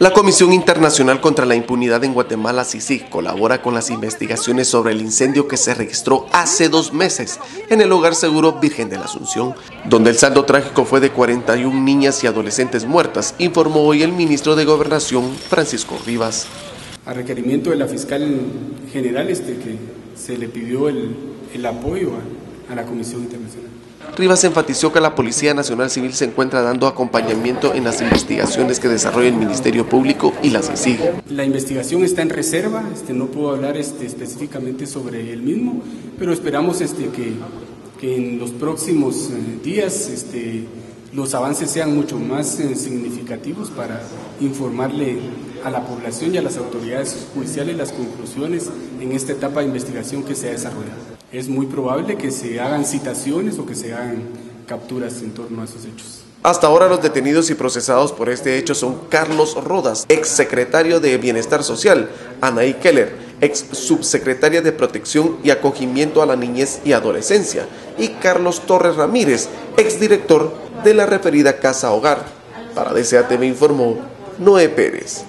La Comisión Internacional contra la Impunidad en Guatemala, CICIG, colabora con las investigaciones sobre el incendio que se registró hace dos meses en el Hogar Seguro Virgen de la Asunción, donde el saldo trágico fue de 41 niñas y adolescentes muertas, informó hoy el ministro de Gobernación, Francisco Rivas. A requerimiento de la fiscal general, este, que se le pidió el, apoyo a la Comisión Internacional. Rivas enfatizó que la Policía Nacional Civil se encuentra dando acompañamiento en las investigaciones que desarrolla el Ministerio Público y las sigue. La investigación está en reserva, este, no puedo hablar este, específicamente sobre el mismo, pero esperamos este, que, que en los próximos eh, días este, los avances sean mucho más eh, significativos para informarle a la población y a las autoridades judiciales las conclusiones en esta etapa de investigación que se ha desarrollado es muy probable que se hagan citaciones o que se hagan capturas en torno a esos hechos. Hasta ahora los detenidos y procesados por este hecho son Carlos Rodas, ex secretario de Bienestar Social, Anaí Keller, ex subsecretaria de Protección y Acogimiento a la Niñez y Adolescencia, y Carlos Torres Ramírez, ex director de la referida Casa Hogar. Para DCATV informó Noé Pérez.